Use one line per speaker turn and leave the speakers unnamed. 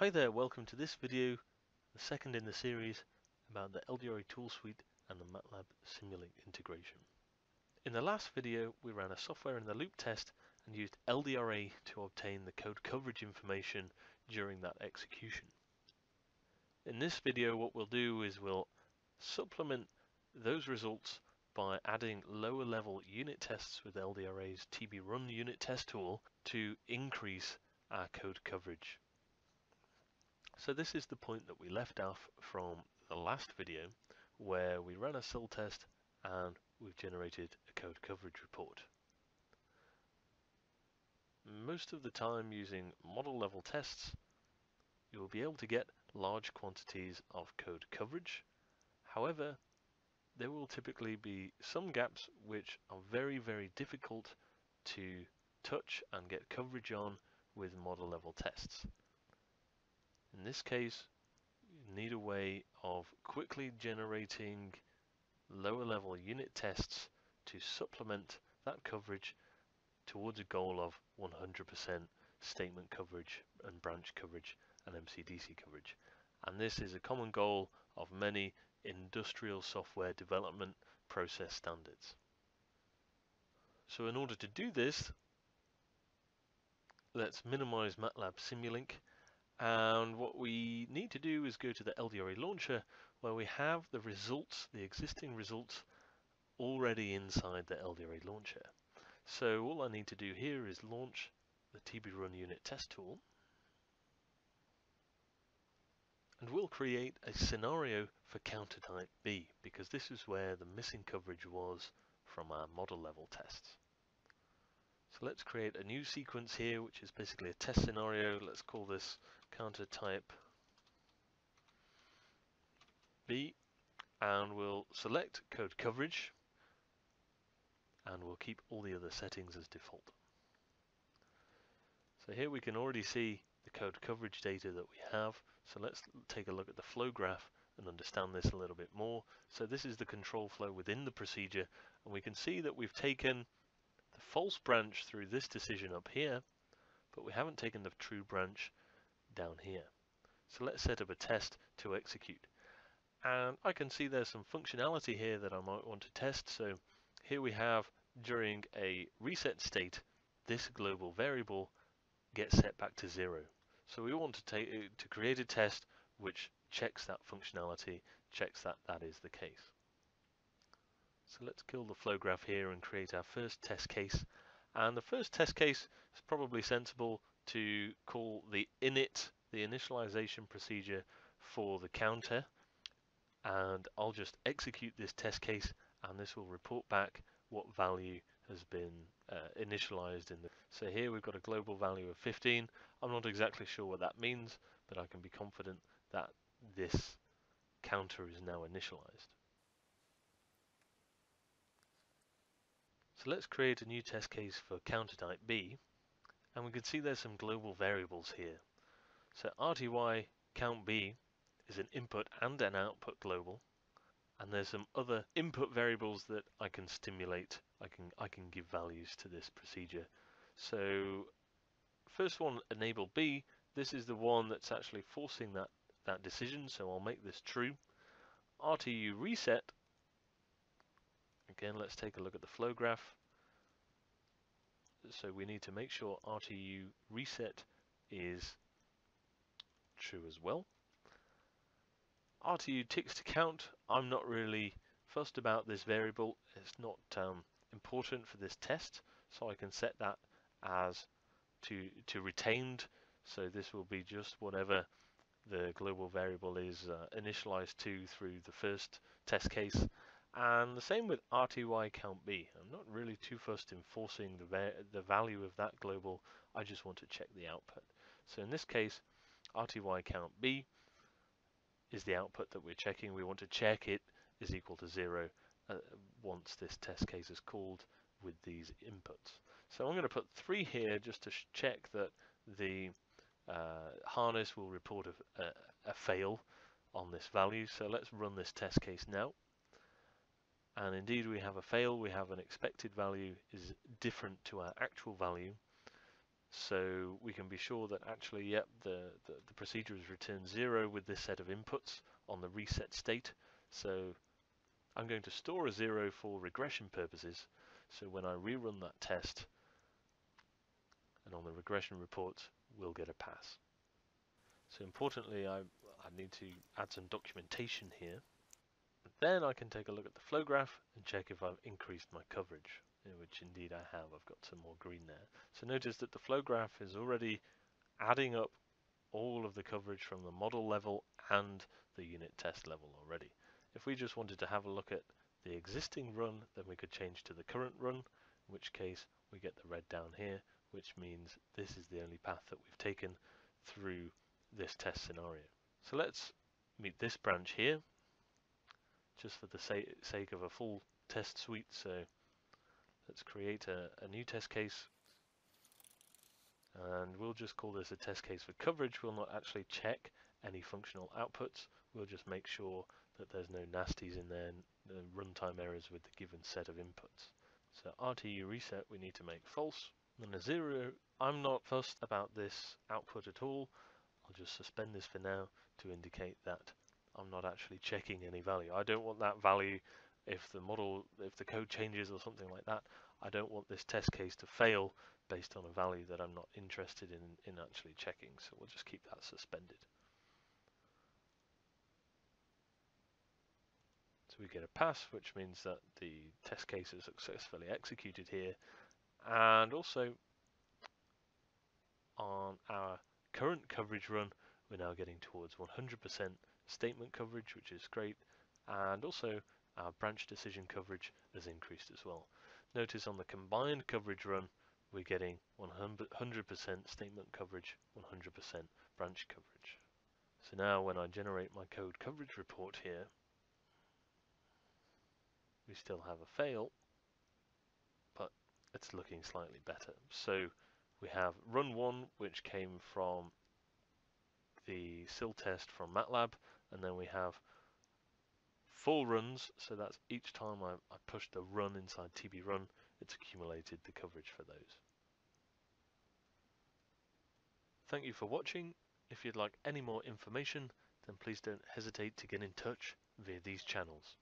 Hi there, welcome to this video, the second in the series about the LDRA tool suite and the MATLAB Simulink integration. In the last video, we ran a software in the loop test and used LDRA to obtain the code coverage information during that execution. In this video, what we'll do is we'll supplement those results by adding lower level unit tests with LDRA's TBrun unit test tool to increase our code coverage. So this is the point that we left off from the last video where we ran a SIL test and we've generated a code coverage report. Most of the time using model level tests you will be able to get large quantities of code coverage. However, there will typically be some gaps which are very very difficult to touch and get coverage on with model level tests. In this case, you need a way of quickly generating lower level unit tests to supplement that coverage towards a goal of 100% statement coverage and branch coverage and MCDC coverage. And this is a common goal of many industrial software development process standards. So in order to do this, let's minimize MATLAB Simulink and what we need to do is go to the LDRA launcher where we have the results, the existing results already inside the LDRA launcher. So all I need to do here is launch the TBrun unit test tool and we'll create a scenario for counter type B because this is where the missing coverage was from our model level tests. So let's create a new sequence here which is basically a test scenario. Let's call this counter type B and we'll select code coverage and we'll keep all the other settings as default. So here we can already see the code coverage data that we have. So let's take a look at the flow graph and understand this a little bit more. So this is the control flow within the procedure and we can see that we've taken the false branch through this decision up here but we haven't taken the true branch down here. So let's set up a test to execute. And I can see there's some functionality here that I might want to test. So here we have during a reset state, this global variable gets set back to zero. So we want to take to create a test which checks that functionality, checks that that is the case. So let's kill the flow graph here and create our first test case. And the first test case is probably sensible to call the init, the initialization procedure for the counter. And I'll just execute this test case and this will report back what value has been uh, initialized in the so here we've got a global value of 15 I'm not exactly sure what that means but I can be confident that this counter is now initialized. So let's create a new test case for counter type B and we can see there's some global variables here. So RTY count B is an input and an output global and there's some other input variables that I can stimulate. I can I can give values to this procedure. So first one enable B this is the one that's actually forcing that that decision so I'll make this true. RTU reset again let's take a look at the flow graph so we need to make sure RTU reset is true as well. RTU ticks to count, I'm not really fussed about this variable, it's not um, important for this test, so I can set that as to, to retained, so this will be just whatever the global variable is uh, initialized to through the first test case and the same with RTY count B. I'm not really too fussed in forcing the, va the value of that global. I just want to check the output. So in this case, RTY count B is the output that we're checking. We want to check it is equal to zero uh, once this test case is called with these inputs. So I'm going to put three here just to check that the uh, harness will report a, a, a fail on this value. So let's run this test case now and indeed we have a fail, we have an expected value is different to our actual value. So we can be sure that actually, yep, the, the, the procedure has returned zero with this set of inputs on the reset state. So I'm going to store a zero for regression purposes. So when I rerun that test, and on the regression report, we'll get a pass. So importantly, I, I need to add some documentation here. Then I can take a look at the flow graph and check if I've increased my coverage, eh, which indeed I have. I've got some more green there. So notice that the flow graph is already adding up all of the coverage from the model level and the unit test level already. If we just wanted to have a look at the existing run, then we could change to the current run, in which case we get the red down here, which means this is the only path that we've taken through this test scenario. So let's meet this branch here, just for the sake of a full test suite. So let's create a, a new test case and we'll just call this a test case for coverage. We'll not actually check any functional outputs. We'll just make sure that there's no nasties in there, no runtime errors with the given set of inputs. So RTU reset we need to make false. And a zero, I'm not fussed about this output at all. I'll just suspend this for now to indicate that I'm not actually checking any value. I don't want that value if the model, if the code changes or something like that. I don't want this test case to fail based on a value that I'm not interested in, in actually checking. So we'll just keep that suspended. So we get a pass, which means that the test case is successfully executed here. And also on our current coverage run, we're now getting towards 100% statement coverage, which is great. And also our branch decision coverage has increased as well. Notice on the combined coverage run, we're getting 100% statement coverage, 100% branch coverage. So now when I generate my code coverage report here, we still have a fail, but it's looking slightly better. So we have run one, which came from the SIL test from MATLAB, and then we have full runs, so that's each time I, I push the run inside TBrun, it's accumulated the coverage for those. Thank you for watching. If you'd like any more information, then please don't hesitate to get in touch via these channels.